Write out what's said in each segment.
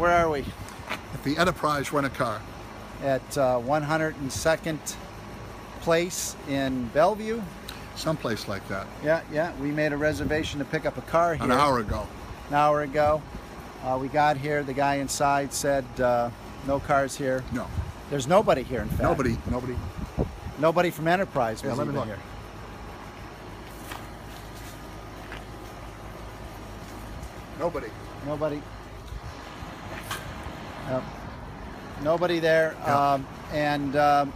where are we? At the Enterprise Rent a Car. At uh, 102nd Place in Belleview. Someplace like that. Yeah, yeah. We made a reservation to pick up a car here. An hour ago. An hour ago. Uh, we got here. The guy inside said uh, no cars here. No. There's nobody here, in fact. Nobody. Nobody. Nobody from Enterprise was Yeah, even here. Nobody. Nobody. Yep. Nobody there. Yeah. Um, and um,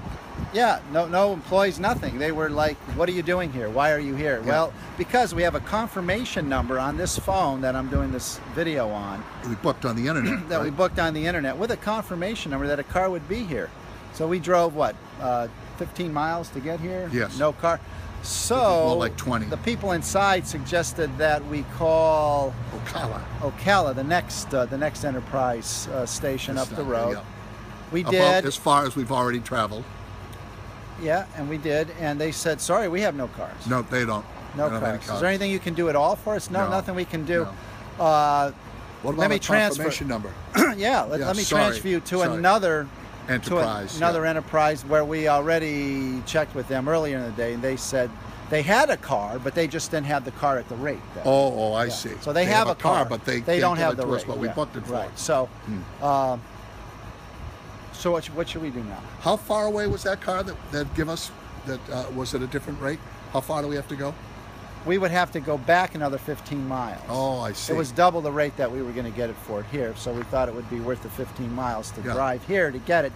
yeah, no, no employees, nothing. They were like, "What are you doing here? Why are you here?" Yeah. Well, because we have a confirmation number on this phone that I'm doing this video on We booked on the internet. that we booked on the internet with a confirmation number that a car would be here. So we drove what, uh, 15 miles to get here? Yes. No car. So like 20. The people inside suggested that we call Ocala. Ocala, the next uh, the next Enterprise uh, station up the road. yeah. We About did, as far as we've already traveled. yeah, and we did, and they said, "Sorry, we have no cars. No, they don't. no They don't have cars. Is there anything you can do at all for us? No, No. nothing we can do. No. Uh, What about Let me transfer- number? yeah, let, Yeah, let me sorry, transfer you to sorry. another Enterprise. to another yeah. enterprise where we already checked with them earlier in the day, and they said they had a car, but they just didn't have the car at the rate. that- Oh, oh, I Yeah. see. So they, have, a car, but they, they don't have the rate. us what we booked it for. Right. So, Hmm. uh, so what, what should we do now? How far away was that car that that give us? That uh, was it a different rate? How far do we have to go? We would have to go back another 15 miles. Oh, I see. It was double the rate that we were going to get it for here, so we thought it would be worth the 15 miles to Yeah. drive here to get it.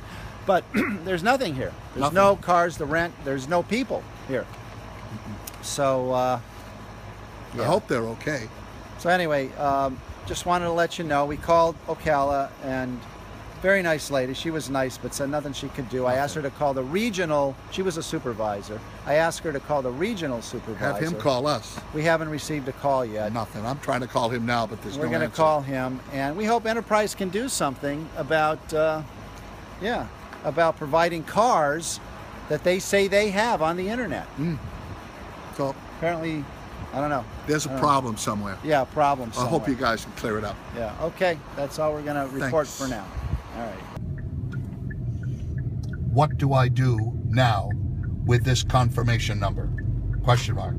But there's nothing here. There's Nothing. no cars to rent. There's no people here. So, uh, I hope they're okay. So anyway, um, just wanted to let you know we called Ocala and very nice lady. She was nice, but said nothing she could do. I asked her to call the regional. She was a supervisor. I asked her to call the regional supervisor. Have him call us. We haven't received a call yet. Nothing. I'm trying to call him now, but there's We're no going to answer. call him, and we hope Enterprise can do something about, uh, yeah, about providing cars that they say they have on the internet. So Apparently, I don't know. there's a problem somewhere. Yeah, problem. I hope you guys can clear it up. Yeah. Okay. That's all we're going to report Thanks. for now. All right. What do I do now with this confirmation number? Question mark.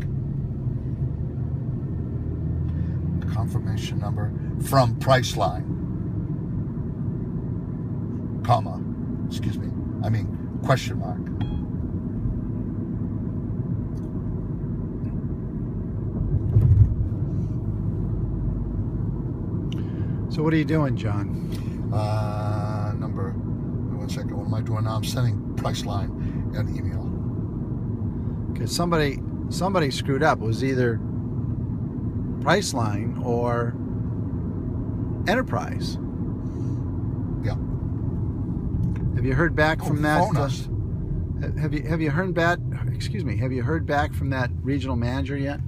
Confirmation number from Priceline. Comma. Excuse me. I mean question mark. So what are you doing, John? Uh, number. One second. What am I doing now? I'm sending Priceline an email. Because somebody somebody screwed up. It was either Priceline or Enterprise. Yeah. Have you heard back Oh, from that? uh, us. have you have you heard back? Excuse me. Have you heard back from that regional manager yet?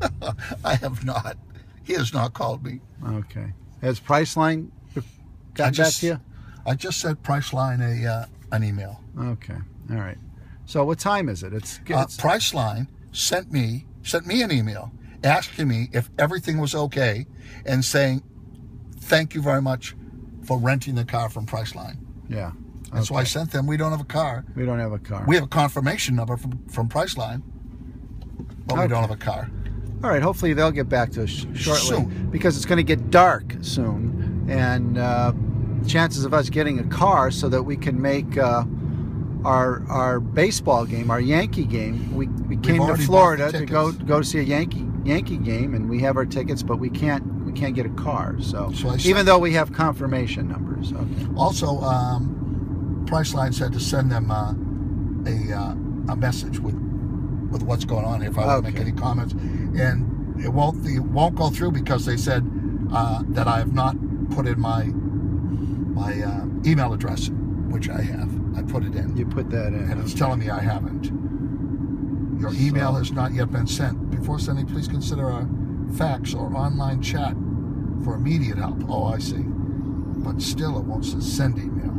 I have not. He has not called me. Okay. Has Priceline got back to you? I just sent Priceline a uh, an email. Okay. All right. So what time is it? It's, Uh, it's Priceline sent me sent me an email asking me if everything was okay and saying thank you very much for renting the car from Priceline. yeah. And so I sent them. We don't have a car. We don't have a car. We have a confirmation number from from Priceline, but we don't have a car. All right, hopefully they'll get back to us shortly Soon. because it's going to get dark soon, and uh, chances of us getting a car so that we can make uh, our our baseball game, our Yankee game. We we came to Florida to go go to see a Yankee Yankee game, and we have our tickets, but we can't we can't get a car. So, So even though we have confirmation numbers, okay. Also, um, Priceline said to send them uh, a uh, a message with with what's going on here if I want to make any comments, and it won't it won't go through because they said uh, that I have not put in my my uh, email address, which I have. I put it in, You put that in. and it's telling me I haven't. Your email So- has not yet been sent. Before sending, please consider a fax or online chat for immediate help. Oh, I see. But still, it won't say send email.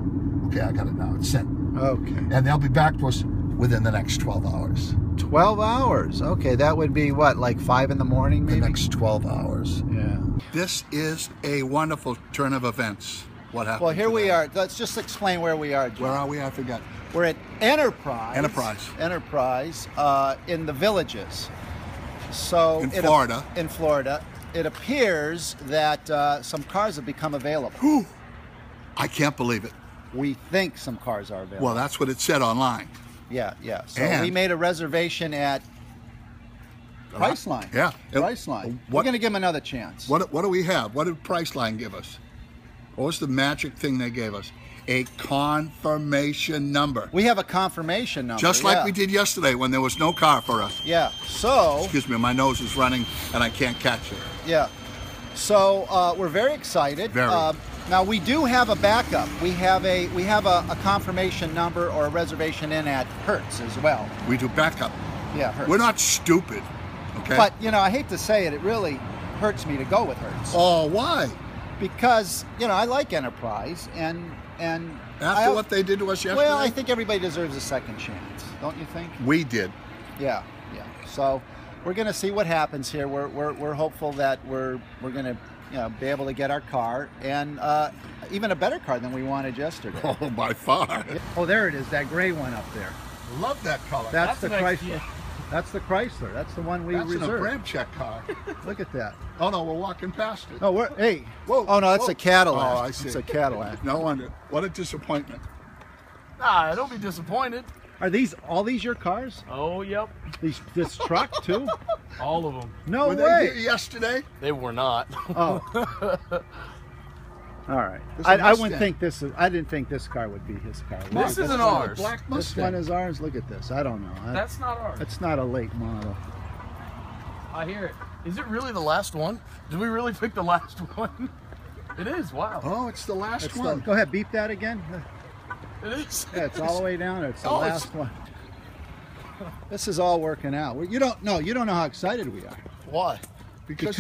Okay, I got it now. It's sent. Okay. And they'll be back to us within the next 12 hours. 12 hours. Okay, that would be what, like 5 in the morning maybe? The next 12 hours. Yeah. This is a wonderful turn of events. What happened? Well, here we are. Let's just explain where we are. Jim. Where are we? I forgot. We're at Enterprise. Enterprise. Enterprise uh, in the villages. So In Florida. in Florida, it appears that uh, some cars have become available. Whew. I can't believe it. We think some cars are available. Well, that's what it said online. yeah, yeah. So And- we made a reservation at Priceline. Yeah. Priceline. We're What- going to give them another chance. What, what do we have? What did Priceline give us? What was the magic thing they gave us? A confirmation number. We have a confirmation number. Just like yeah. we did yesterday when there was no car for us. Yeah. So Excuse me, my nose is running and I can't catch it. Yeah. So uh, we're very excited. Very. Uh, now we do have a backup. We have a we have a, a confirmation number or a reservation in at Hertz as well. We do backup. Yeah, Hertz. We're not stupid. Okay. But you know, I hate to say it, it really hurts me to go with Hertz oh, why? Because you know I like Enterprise and and After I, what they did to us yesterday? well, I think everybody deserves a second chance, don't you think? we did. Yeah, yeah. So we're going to see what happens here. We're, we're, we're hopeful that we're we're going to you know be able to get our car and uh, even a better car than we wanted yesterday. Oh, by far. oh, there it is, that gray one up there. Love that color. That's, That's the nice, Chrysler. Yeah. That's the Chrysler. That's the one we That's an reserved. Abramchek car. Look at that. Oh no, we're walking past it. Oh, we're, hey. Whoa, Oh no, that's whoa. a Cadillac. Oh, I see. It's a Cadillac. No wonder. What a disappointment. Nah, don't be disappointed. Are these all these your cars? Oh, yep. These this truck too? All of them. No were they way. here yesterday? They were not. Oh. All right. I, is I, a I wouldn't think this is. I didn't think this car would be his car. Look, This this isn't one- ours. Black This one is ours. Look at this. I don't know. I- That's not ours. It's not a late model. I hear it. Is it really the last one? Did we really pick the last one? It is. Wow. Oh, it's the last It's the- one. go ahead, beep that again. It is. Yeah, it's all the way down. It's the Oh, it's- last one. This is all working out. You don't know. You don't know how excited we are Why? because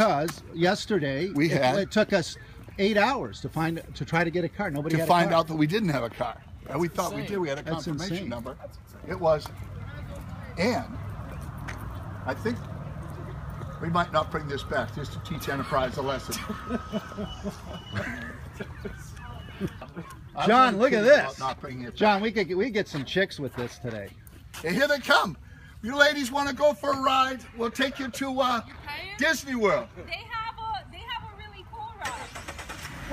yesterday We it, had- it took us eight hours to find to try to get a car. Nobody to had find a car. out that we didn't have a car. And we thought we did. We had a That's confirmation insane. number. It was. And I think we might not bring this back just to teach Enterprise a lesson. John, look at this. Not it John, we could we get some chicks with this today. And here they come. You ladies want to go for a ride? We'll take you to uh. Disney World. They have a they have a really cool ride.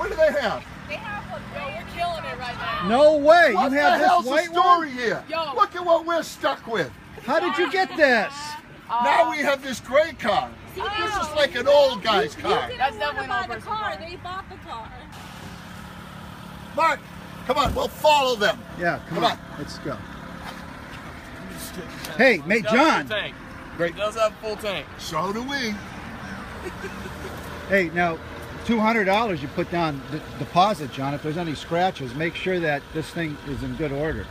What do they have? They have a Yo, we're killing it right now. No way! What you have the hell's this white the story one? here? Yo. Look at what we're stuck with. How did you get this? Uh, now we have this gray car. See, This is like an old guy's you, car. You That's didn't want to definitely buy an the old car. They bought the car. Mark, come on, we'll follow them. Yeah, come, Come on. on. let's go. Hey, mate, John. Tank. Great. It does have full tank. So do we. Hey, now, two hundred dollars you put down the deposit, John. If there's any scratches, make sure that this thing is in good order.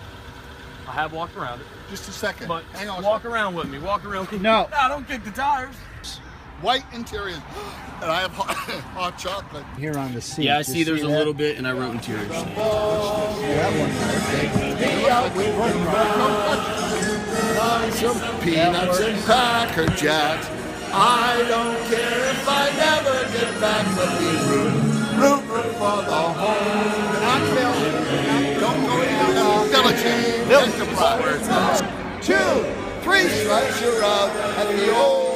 I have walked around it, Just a second. but Hang on. walk second. around with me. Walk around. With me. No. Nah, don't kick the tires. White interior. And I have hot, hot chocolate. Here on the seat. Yeah, I You see there's a that? little bit, and I wrote interior. That Some peanuts and cracker jacks. I don't care if I never get back the room. Room, room for the home. Not Bill. Don't go into Village. Enterprise. Two, three strikes, you're out at the old